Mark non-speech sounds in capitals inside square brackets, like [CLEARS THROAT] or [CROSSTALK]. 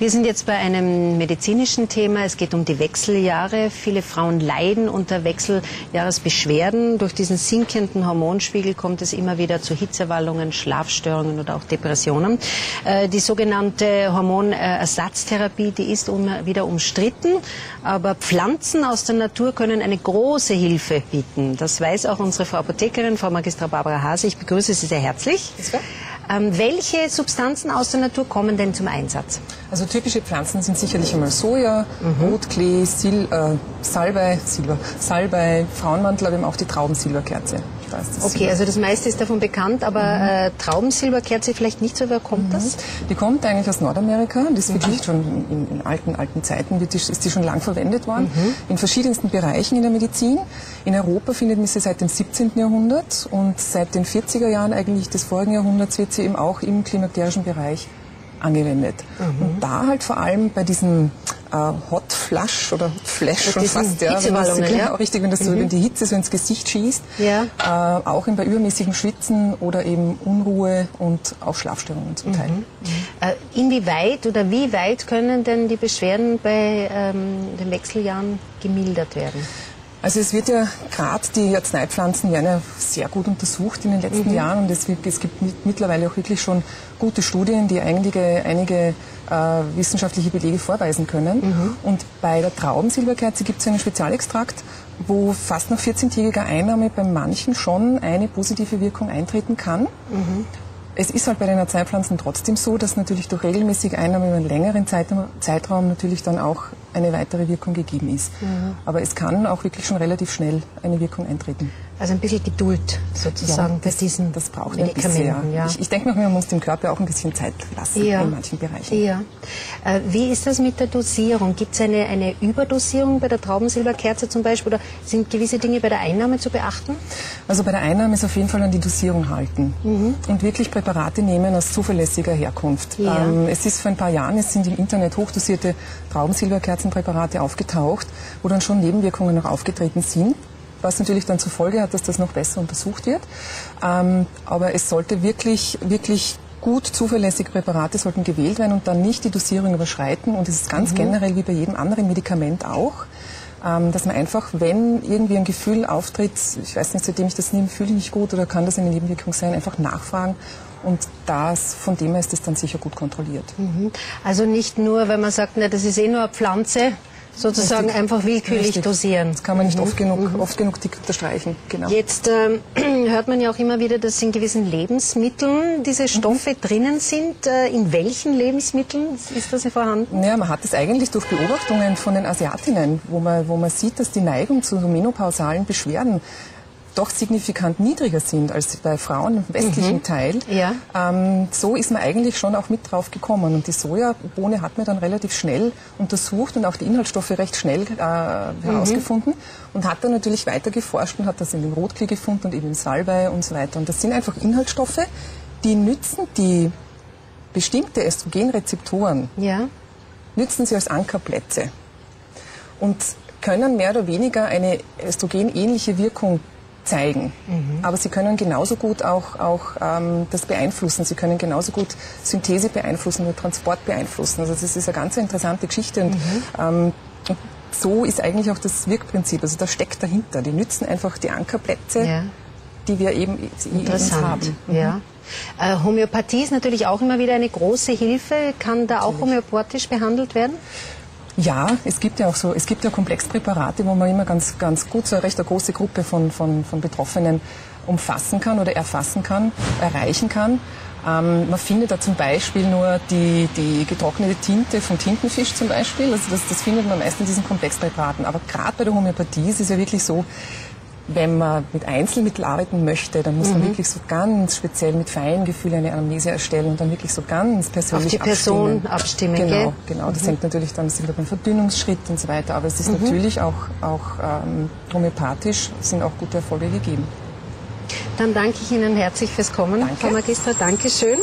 Wir sind jetzt bei einem medizinischen Thema. Es geht um die Wechseljahre. Viele Frauen leiden unter Wechseljahresbeschwerden. Durch diesen sinkenden Hormonspiegel kommt es immer wieder zu Hitzewallungen, Schlafstörungen oder auch Depressionen. Äh, die sogenannte Hormonersatztherapie, die ist wieder umstritten. Aber Pflanzen aus der Natur können eine große Hilfe bieten. Das weiß auch unsere Frau Apothekerin, Frau Magistra Barbara Hase. Ich begrüße Sie sehr herzlich. Ähm, welche Substanzen aus der Natur kommen denn zum Einsatz? Also typische Pflanzen sind sicherlich einmal Soja, mhm. Rotklee, Sil äh, Salbei, Silber, Salbei, Frauenmantel, aber eben auch die Traubensilberkerze. Okay, also das meiste ist davon bekannt, aber mhm. äh, Traubensilberkerze vielleicht nicht so. Wer kommt mhm. das? Die kommt eigentlich aus Nordamerika. Das ist wirklich schon in, in, alten, alten Zeiten die, ist die schon lang verwendet worden. Mhm. In verschiedensten Bereichen in der Medizin. In Europa findet man sie seit dem 17. Jahrhundert und seit den 40er Jahren eigentlich des vorigen Jahrhunderts wird sie eben auch im klimakterischen Bereich angewendet. Mhm. Und da halt vor allem bei diesen äh, Hot Flush oder Flash schon fast, ja, wenn das, ja. auch richtig, wenn das so, mhm. wenn die Hitze so ins Gesicht schießt, ja. äh, auch bei übermäßigem Schwitzen oder eben Unruhe und auch Schlafstörungen zum Teil. Mhm. Äh, inwieweit oder wie weit können denn die Beschwerden bei ähm, den Wechseljahren gemildert werden? Also es wird ja gerade die Arzneipflanzen werden ja sehr gut untersucht in den letzten mhm. Jahren und es, es, gibt mittlerweile auch wirklich schon gute Studien, die einige, einige äh, wissenschaftliche Belege vorweisen können. Mhm. Und bei der Traubensilberkerze gibt es einen Spezialextrakt, wo fast nach 14-tägiger Einnahme bei manchen schon eine positive Wirkung eintreten kann. Mhm. Es ist halt bei den Arzneipflanzen trotzdem so, dass natürlich durch regelmäßige Einnahme über einen längeren Zeitraum natürlich dann auch eine weitere Wirkung gegeben ist. Mhm. Aber es kann auch wirklich schon relativ schnell eine Wirkung eintreten. Also ein bisschen Geduld sozusagen ja, das, bei diesen das braucht Medikamenten. Ja. Ich, ich denke noch, man muss dem Körper auch ein bisschen Zeit lassen ja. in manchen Bereichen. Ja. Äh, wie ist das mit der Dosierung? Gibt es eine, eine Überdosierung bei der Traubensilberkerze zum Beispiel oder sind gewisse Dinge bei der Einnahme zu beachten? Also bei der Einnahme ist auf jeden Fall an die Dosierung halten mhm. und wirklich Präparate nehmen aus zuverlässiger Herkunft. Ja. Ähm, es ist vor ein paar Jahren, es sind im Internet hochdosierte Traubensilberkerzenpräparate aufgetaucht, wo dann schon Nebenwirkungen noch aufgetreten sind was natürlich dann zur Folge hat, dass das noch besser untersucht wird. Ähm, aber es sollte wirklich, wirklich gut zuverlässige Präparate sollten gewählt werden und dann nicht die Dosierung überschreiten. Und es ist ganz mhm. generell wie bei jedem anderen Medikament auch, ähm, dass man einfach, wenn irgendwie ein Gefühl auftritt, ich weiß nicht, seitdem ich das nehme, fühle ich mich gut oder kann das eine Nebenwirkung sein, einfach nachfragen. Und das, von dem her ist es dann sicher gut kontrolliert. Mhm. Also nicht nur, wenn man sagt, na, das ist eh nur eine Pflanze, sozusagen Richtig. einfach willkürlich Richtig. dosieren. Das kann man nicht mhm. oft genug, mhm. oft genug unterstreichen. Genau. Jetzt ähm, [CLEARS THROAT] hört man ja auch immer wieder, dass in gewissen Lebensmitteln diese mhm. Stoffe mhm. drinnen sind. Äh, in welchen Lebensmitteln ist das vorhanden? Ja, man hat es eigentlich durch Beobachtungen von den Asiatinnen, wo man, wo man sieht, dass die Neigung zu menopausalen Beschwerden doch signifikant niedriger sind als bei Frauen im westlichen mhm. Teil. Ja. Ähm, so ist man eigentlich schon auch mit drauf gekommen. Und die Sojabohne hat man dann relativ schnell untersucht und auch die Inhaltsstoffe recht schnell äh, herausgefunden mhm. und hat dann natürlich weiter geforscht und hat das in dem Rotklee gefunden und eben im Salbei und so weiter. Und das sind einfach Inhaltsstoffe, die nützen die bestimmte Östrogenrezeptoren, ja. nützen sie als Ankerplätze und können mehr oder weniger eine östrogenähnliche Wirkung zeigen. Mhm. Aber sie können genauso gut auch, auch ähm, das beeinflussen. Sie können genauso gut Synthese beeinflussen oder Transport beeinflussen. Also das ist eine ganz interessante Geschichte. Und, mhm. ähm, so ist eigentlich auch das Wirkprinzip. Also da steckt dahinter. Die nützen einfach die Ankerplätze, ja. die wir eben in uns haben. Mhm. Ja. Äh, Homöopathie ist natürlich auch immer wieder eine große Hilfe. Kann da auch homöopathisch behandelt werden? Ja, es gibt ja auch so, es gibt ja Komplexpräparate, wo man immer ganz, ganz gut so eine recht große Gruppe von, von, von Betroffenen umfassen kann oder erfassen kann, erreichen kann. Ähm, man findet da zum Beispiel nur die, die getrocknete Tinte vom Tintenfisch zum Beispiel. Also das, das findet man meist in diesen Komplexpräparaten. Aber gerade bei der Homöopathie ist es ja wirklich so, wenn man mit Einzelmitteln arbeiten möchte, dann muss mhm. man wirklich so ganz speziell mit Feingefühl eine Anamnese erstellen und dann wirklich so ganz persönlich Auf die Person abstimmen. Genau, gell? genau. Das mhm. hängt natürlich dann wir beim Verdünnungsschritt und so weiter. Aber es ist mhm. natürlich auch, auch ähm, homöopathisch, sind auch gute Erfolge gegeben. Dann danke ich Ihnen herzlich fürs Kommen, danke. Frau Magister. Dankeschön.